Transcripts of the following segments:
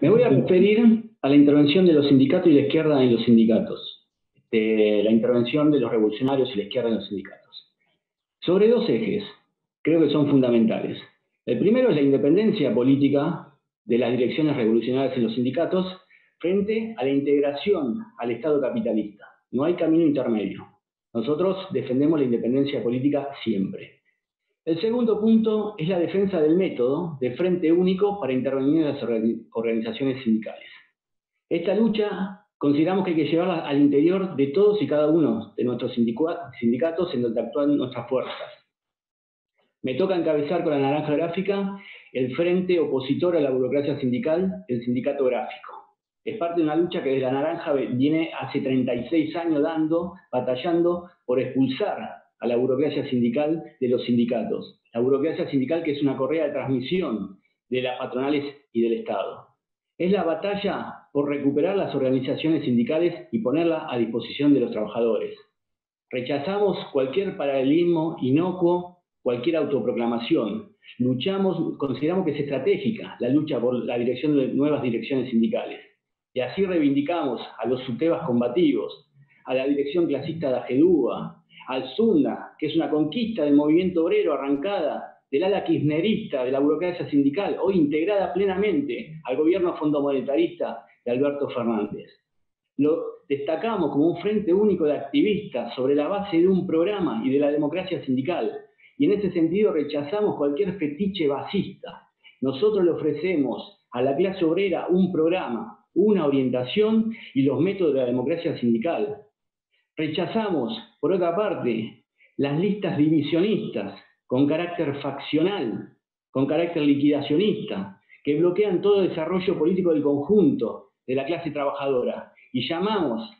Me voy a referir a la intervención de los sindicatos y la izquierda en los sindicatos, de la intervención de los revolucionarios y la izquierda en los sindicatos. Sobre dos ejes, creo que son fundamentales. El primero es la independencia política de las direcciones revolucionarias en los sindicatos frente a la integración al Estado capitalista. No hay camino intermedio. Nosotros defendemos la independencia política siempre. El segundo punto es la defensa del método de frente único para intervenir en las organizaciones sindicales. Esta lucha consideramos que hay que llevarla al interior de todos y cada uno de nuestros sindicatos en donde actúan nuestras fuerzas. Me toca encabezar con la naranja gráfica el frente opositor a la burocracia sindical, el sindicato gráfico. Es parte de una lucha que desde la naranja viene hace 36 años dando, batallando por expulsar a la burocracia sindical de los sindicatos. La burocracia sindical que es una correa de transmisión de las patronales y del Estado. Es la batalla por recuperar las organizaciones sindicales y ponerlas a disposición de los trabajadores. Rechazamos cualquier paralelismo inocuo, cualquier autoproclamación. Luchamos, consideramos que es estratégica la lucha por la dirección de nuevas direcciones sindicales. Y así reivindicamos a los SUTEBAS combativos, a la dirección clasista de Ajedúa, al SUNDA, que es una conquista del movimiento obrero arrancada del ala kirchnerista de la burocracia sindical, hoy integrada plenamente al gobierno fondomonetarista de Alberto Fernández. Lo destacamos como un frente único de activistas sobre la base de un programa y de la democracia sindical. Y en ese sentido rechazamos cualquier fetiche basista. Nosotros le ofrecemos a la clase obrera un programa, una orientación y los métodos de la democracia sindical. Rechazamos, por otra parte, las listas divisionistas con carácter faccional, con carácter liquidacionista, que bloquean todo desarrollo político del conjunto de la clase trabajadora. Y llamamos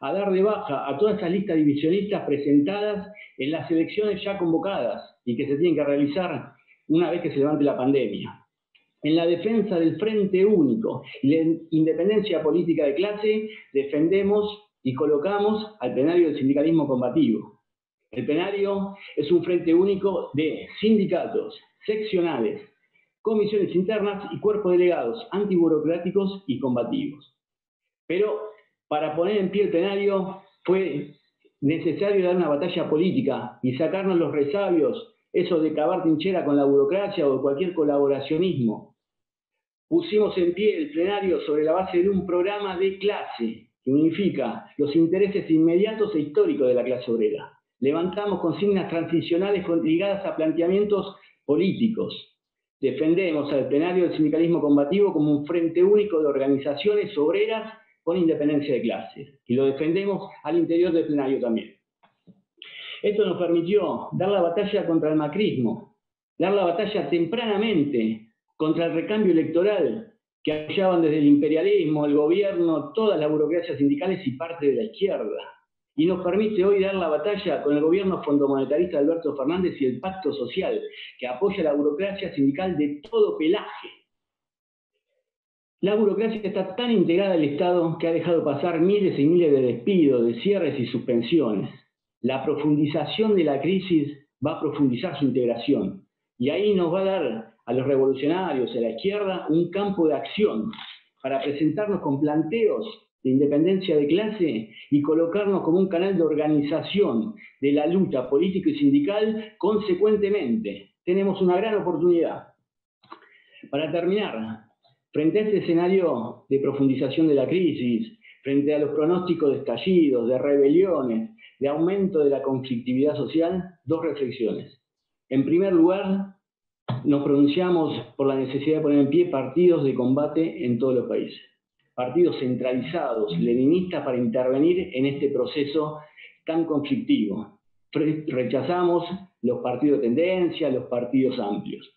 a dar de baja a todas esas listas divisionistas presentadas en las elecciones ya convocadas y que se tienen que realizar una vez que se levante la pandemia en la defensa del Frente Único y la independencia política de clase, defendemos y colocamos al plenario del sindicalismo combativo. El plenario es un frente único de sindicatos, seccionales, comisiones internas y cuerpos delegados antiburocráticos y combativos. Pero para poner en pie el plenario fue necesario dar una batalla política y sacarnos los resabios, eso de cavar trinchera con la burocracia o cualquier colaboracionismo pusimos en pie el plenario sobre la base de un programa de clase que unifica los intereses inmediatos e históricos de la clase obrera. Levantamos consignas transicionales ligadas a planteamientos políticos. Defendemos al plenario del sindicalismo combativo como un frente único de organizaciones obreras con independencia de clases. Y lo defendemos al interior del plenario también. Esto nos permitió dar la batalla contra el macrismo, dar la batalla tempranamente contra el recambio electoral que apoyaban desde el imperialismo, el gobierno, todas las burocracias sindicales y parte de la izquierda. Y nos permite hoy dar la batalla con el gobierno fondomonetarista de Alberto Fernández y el pacto social, que apoya la burocracia sindical de todo pelaje. La burocracia está tan integrada al Estado que ha dejado pasar miles y miles de despidos, de cierres y suspensiones. La profundización de la crisis va a profundizar su integración. Y ahí nos va a dar a los revolucionarios, a la izquierda, un campo de acción para presentarnos con planteos de independencia de clase y colocarnos como un canal de organización de la lucha política y sindical consecuentemente. Tenemos una gran oportunidad. Para terminar, frente a este escenario de profundización de la crisis, frente a los pronósticos de estallidos, de rebeliones, de aumento de la conflictividad social, dos reflexiones. En primer lugar, nos pronunciamos por la necesidad de poner en pie partidos de combate en todos los países. Partidos centralizados, leninistas, para intervenir en este proceso tan conflictivo. Rechazamos los partidos de tendencia, los partidos amplios.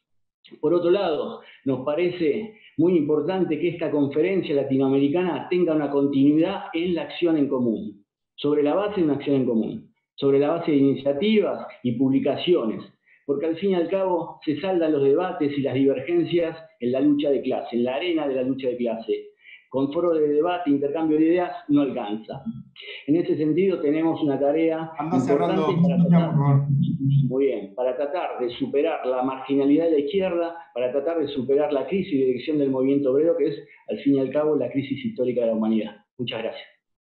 Por otro lado, nos parece muy importante que esta conferencia latinoamericana tenga una continuidad en la acción en común, sobre la base de una acción en común, sobre la base de iniciativas y publicaciones porque al fin y al cabo se saldan los debates y las divergencias en la lucha de clase, en la arena de la lucha de clase. con foro de debate, intercambio de ideas, no alcanza. En ese sentido tenemos una tarea importante para tratar, muy bien, para tratar de superar la marginalidad de la izquierda, para tratar de superar la crisis de dirección del movimiento obrero, que es, al fin y al cabo, la crisis histórica de la humanidad. Muchas gracias.